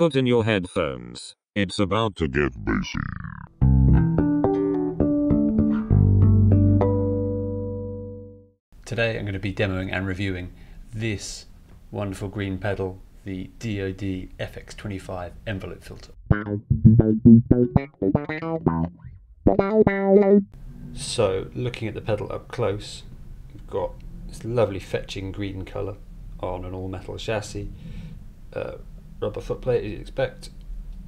Put in your headphones. It's about to get bassy. Today I'm going to be demoing and reviewing this wonderful green pedal, the DoD FX25 envelope filter. So looking at the pedal up close, we've got this lovely fetching green colour on an all metal chassis, uh, rubber footplate as you'd expect,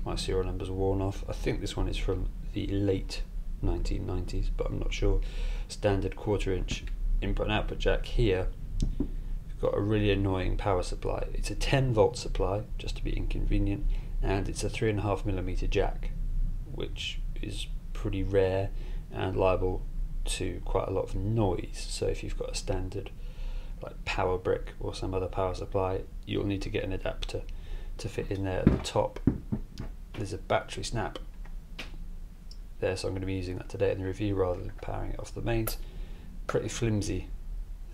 my serial numbers worn off. I think this one is from the late 1990s, but I'm not sure. Standard quarter inch input and output jack here. We've got a really annoying power supply. It's a 10 volt supply, just to be inconvenient, and it's a 3.5 millimeter jack, which is pretty rare and liable to quite a lot of noise. So if you've got a standard like power brick or some other power supply, you'll need to get an adapter to fit in there at the top. There's a battery snap there, so I'm going to be using that today in the review rather than powering it off the mains. Pretty flimsy,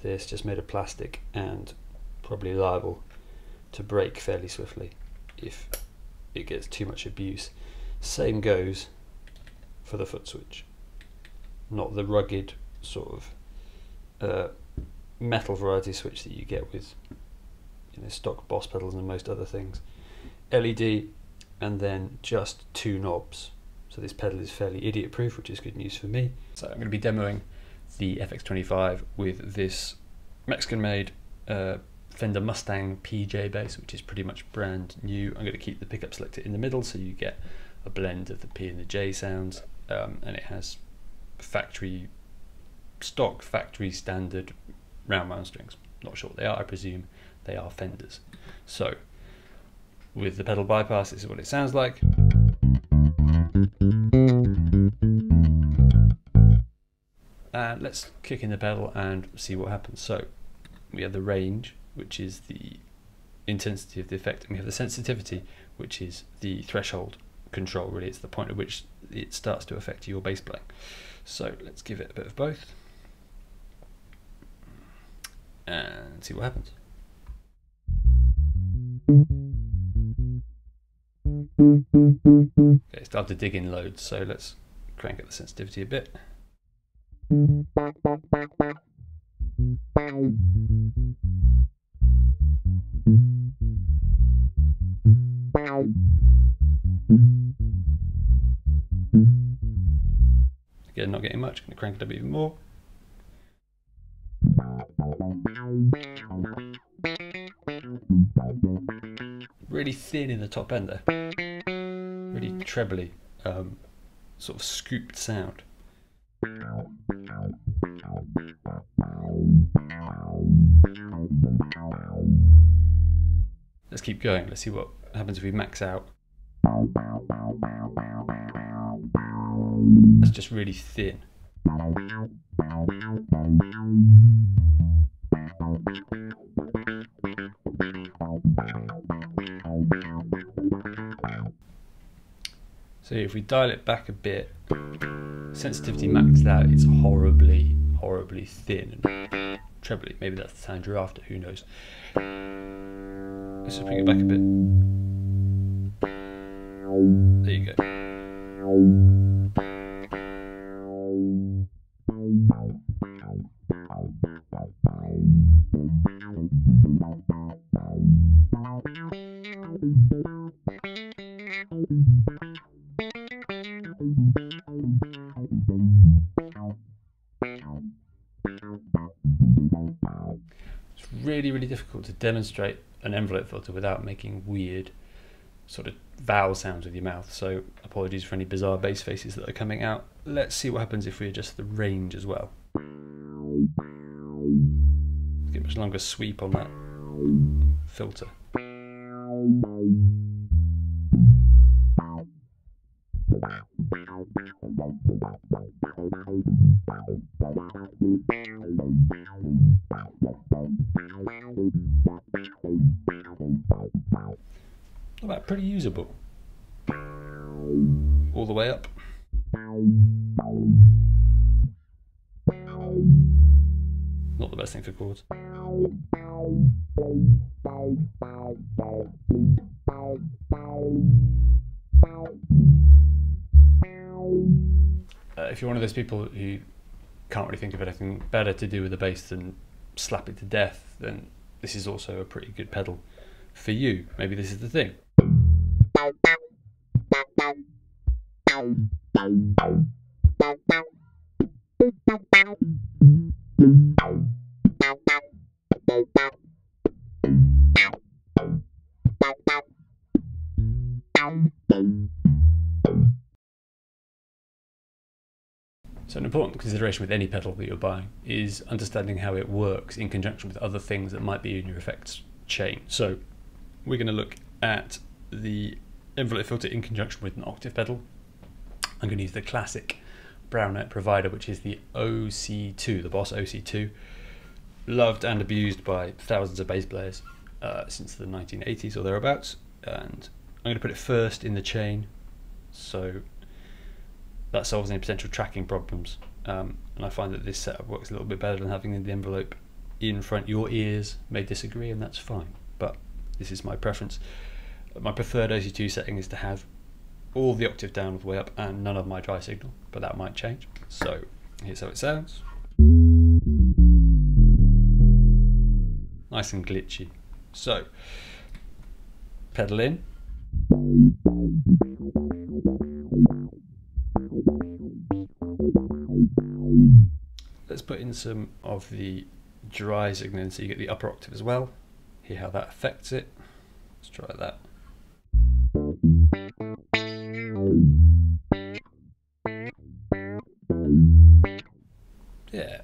this just made of plastic and probably liable to break fairly swiftly if it gets too much abuse. Same goes for the foot switch, not the rugged sort of uh, metal variety switch that you get with you know stock Boss pedals and most other things. LED and then just two knobs. So this pedal is fairly idiot proof, which is good news for me. So I'm going to be demoing the FX25 with this Mexican made uh, Fender Mustang PJ bass, which is pretty much brand new. I'm going to keep the pickup selector in the middle so you get a blend of the P and the J sounds, um, and it has factory stock factory standard round wound strings. Not sure what they are, I presume they are Fenders. So with the pedal bypass, this is what it sounds like. And let's kick in the pedal and see what happens. So we have the range, which is the intensity of the effect, and we have the sensitivity, which is the threshold control, really. It's the point at which it starts to affect your bass playing. So let's give it a bit of both and see what happens. Okay, it's start to dig in loads, so let's crank up the sensitivity a bit. Again, not getting much, gonna crank it up even more. Really thin in the top end there. Trebly, um, sort of scooped sound. Let's keep going. Let's see what happens if we max out. That's just really thin. So if we dial it back a bit, sensitivity maxed out, it's horribly, horribly thin and trebly. Maybe that's the sound you're after, who knows. Let's just bring it back a bit. There you go. Really, really difficult to demonstrate an envelope filter without making weird sort of vowel sounds with your mouth. So apologies for any bizarre bass faces that are coming out. Let's see what happens if we adjust the range as well. Get much longer sweep on that filter. Bad, pretty usable. All the way up. Not the best thing for chords. Uh, if you're one of those people who can't really think of anything better to do with the bass than slap it to death, then this is also a pretty good pedal for you. Maybe this is the thing. Important consideration with any pedal that you're buying is understanding how it works in conjunction with other things that might be in your effects chain. So, we're going to look at the envelope filter in conjunction with an octave pedal. I'm going to use the classic Brownette provider, which is the OC2, the Boss OC2, loved and abused by thousands of bass players uh, since the 1980s or thereabouts. And I'm going to put it first in the chain, so that solves any potential tracking problems. Um, and I find that this setup works a little bit better than having the envelope in front. Your ears may disagree, and that's fine, but this is my preference. My preferred OC2 setting is to have all the octave down all the way up and none of my dry signal, but that might change. So here's how it sounds. Nice and glitchy. So, pedal in. Put in some of the dry signal so you get the upper octave as well. Hear how that affects it. Let's try that. Yeah.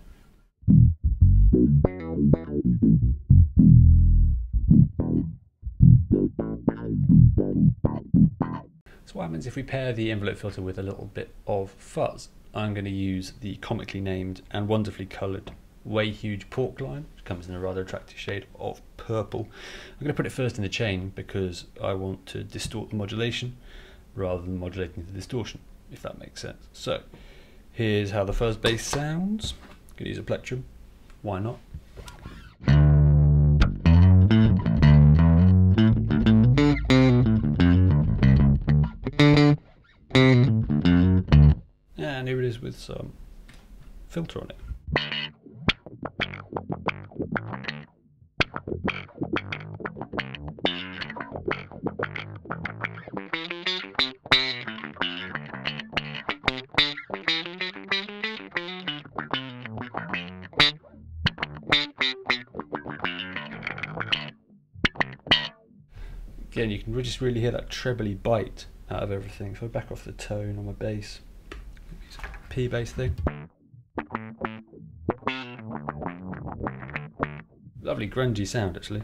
So what happens if we pair the envelope filter with a little bit of fuzz? I'm going to use the comically named and wonderfully coloured Way Huge Pork Loin, which comes in a rather attractive shade of purple. I'm going to put it first in the chain because I want to distort the modulation rather than modulating the distortion, if that makes sense. So here's how the first bass sounds. To use a plectrum. Why not? With some filter on it. Again, you can just really hear that trebly bite out of everything. If I back off the tone on my bass, P bass thing. Lovely grungy sound actually.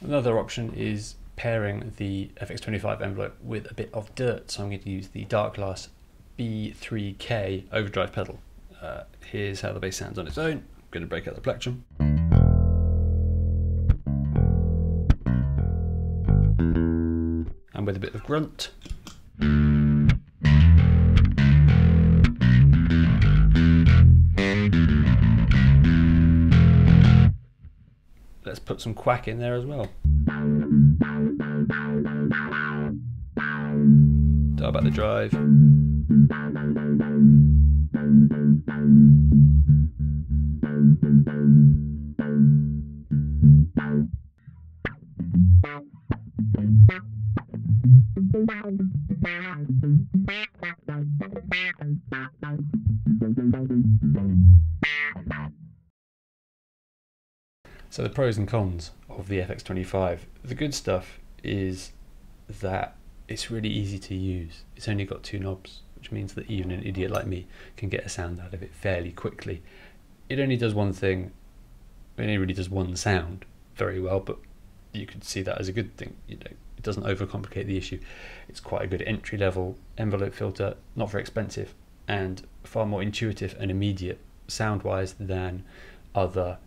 Another option is pairing the FX25 envelope with a bit of dirt. So I'm going to use the Darkglass B3K overdrive pedal. Uh, here's how the bass sounds on its own. I'm going to break out the plectrum. And with a bit of grunt. Let's put some quack in there as well. Dial back the drive. So the pros and cons of the FX25. The good stuff is that it's really easy to use. It's only got two knobs, which means that even an idiot like me can get a sound out of it fairly quickly. It only does one thing, it only really does one sound very well, but you could see that as a good thing. You know, it doesn't overcomplicate the issue. It's quite a good entry level envelope filter, not very expensive, and far more intuitive and immediate sound wise than other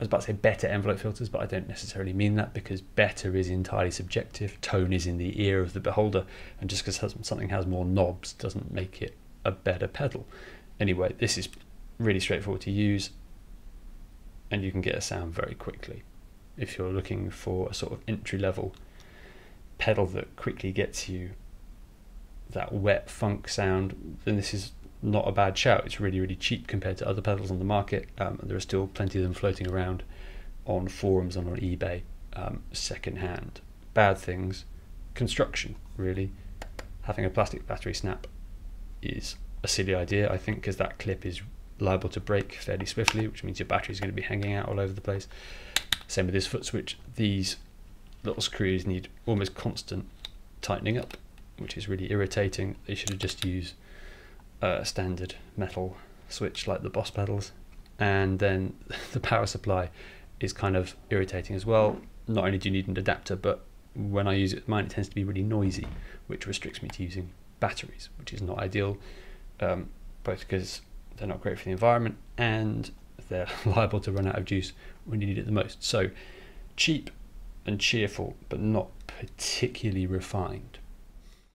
was about to say better envelope filters, but I don't necessarily mean that because better is entirely subjective. Tone is in the ear of the beholder, and just because something has more knobs doesn't make it a better pedal. Anyway, this is really straightforward to use, and you can get a sound very quickly. If you're looking for a sort of entry level pedal that quickly gets you that wet funk sound, then this is not a bad shout. It's really, really cheap compared to other pedals on the market. Um, there are still plenty of them floating around on forums and on eBay um, secondhand. Bad things, construction, really. Having a plastic battery snap is a silly idea, I think, because that clip is liable to break fairly swiftly, which means your battery is going to be hanging out all over the place. Same with this foot switch. These little screws need almost constant tightening up, which is really irritating. They should have just used a standard metal switch like the Boss pedals, and then the power supply is kind of irritating as well. Not only do you need an adapter, but when I use it mine, it tends to be really noisy, which restricts me to using batteries, which is not ideal, um, both because they're not great for the environment and they're liable to run out of juice when you need it the most. So cheap and cheerful, but not particularly refined.